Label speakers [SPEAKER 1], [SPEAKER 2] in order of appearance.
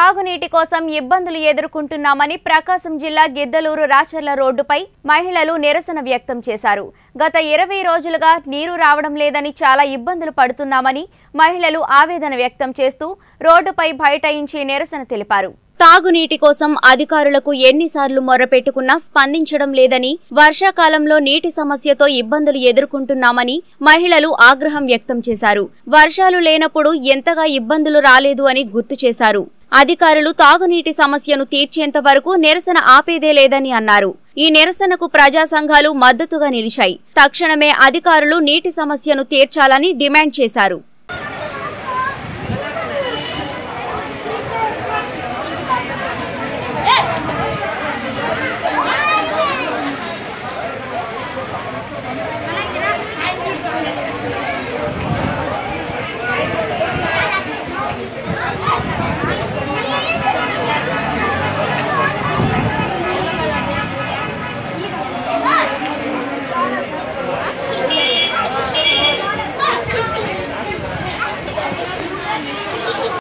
[SPEAKER 1] తాగునీటి కోసం ఇబ్బందులు ఎదుర్కొంటున్నామని ప్రకాశం జిల్లా గిద్దలూరు రాచర్ల రోడ్డుపై మహిళలు నిరసన వ్యక్తం చేశారు. గత ఇరవై రోజులుగా నీరు రావడం లేదని చాలా ఇబ్బందులు పడుతున్నామని మహిళలు ఆవేదన వ్యక్తం చేస్తూ రోడ్డుపై బైఠాయించి నిరసన తెలిపారు. తాగునీటి కోసం అధికారులకు ఎన్నిసార్లు మొర్రపెట్టుకున్నా స్పందించడం లేదని వర్షాకాలంలో నీటి సమస్యతో ఇబ్బందులు ఎదుర్కొంటున్నామని మహిళలు ఆగ్రహం వ్యక్తం చేశారు. వర్షాలు లేనప్పుడు ఎంతగా ఇబ్బందులు రాలేదు అని గుర్తు చేశారు. అధికారులు తాగునీటి సమస్యను తీర్చేంత వరకు నిరసన ఆపేదే లేదని అన్నారు. ఈ నిరసనకు ప్రజా సంఘాలు మద్దతుగా నిలిచాయి. తక్షణమే అధికారులు నీటి సమస్యను తీర్చాలని డిమాండ్ చేశారు.